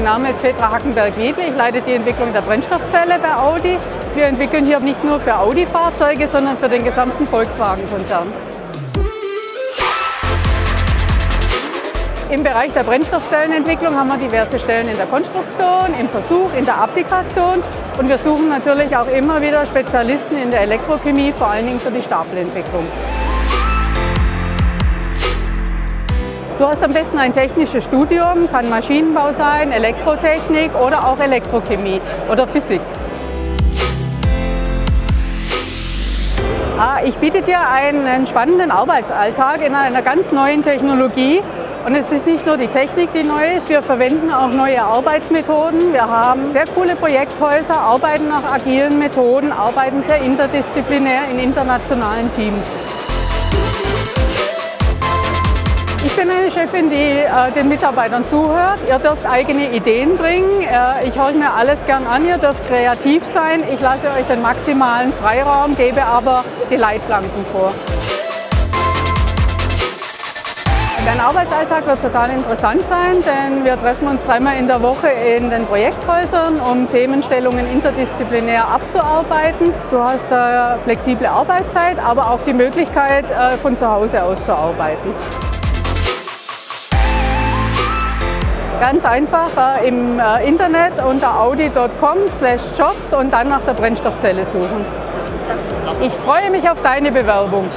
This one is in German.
Mein Name ist Petra Hackenberg-Wiedle. Ich leite die Entwicklung der Brennstoffzelle bei Audi. Wir entwickeln hier nicht nur für Audi-Fahrzeuge, sondern für den gesamten Volkswagen-Konzern. Im Bereich der Brennstoffzellenentwicklung haben wir diverse Stellen in der Konstruktion, im Versuch, in der Applikation und wir suchen natürlich auch immer wieder Spezialisten in der Elektrochemie, vor allen Dingen für die Stapelentwicklung. Du hast am besten ein technisches Studium, kann Maschinenbau sein, Elektrotechnik oder auch Elektrochemie oder Physik. Ah, ich biete dir einen spannenden Arbeitsalltag in einer ganz neuen Technologie. Und es ist nicht nur die Technik, die neu ist, wir verwenden auch neue Arbeitsmethoden. Wir haben sehr coole Projekthäuser, arbeiten nach agilen Methoden, arbeiten sehr interdisziplinär in internationalen Teams. Ich bin eine Chefin, die äh, den Mitarbeitern zuhört. Ihr dürft eigene Ideen bringen. Äh, ich höre mir alles gern an. Ihr dürft kreativ sein. Ich lasse euch den maximalen Freiraum, gebe aber die Leitplanken vor. Dein Arbeitsalltag wird total interessant sein, denn wir treffen uns dreimal in der Woche in den Projekthäusern, um Themenstellungen interdisziplinär abzuarbeiten. Du hast äh, flexible Arbeitszeit, aber auch die Möglichkeit, äh, von zu Hause aus zu arbeiten. Ganz einfach äh, im äh, Internet unter audi.com/jobs und dann nach der Brennstoffzelle suchen. Ich freue mich auf deine Bewerbung.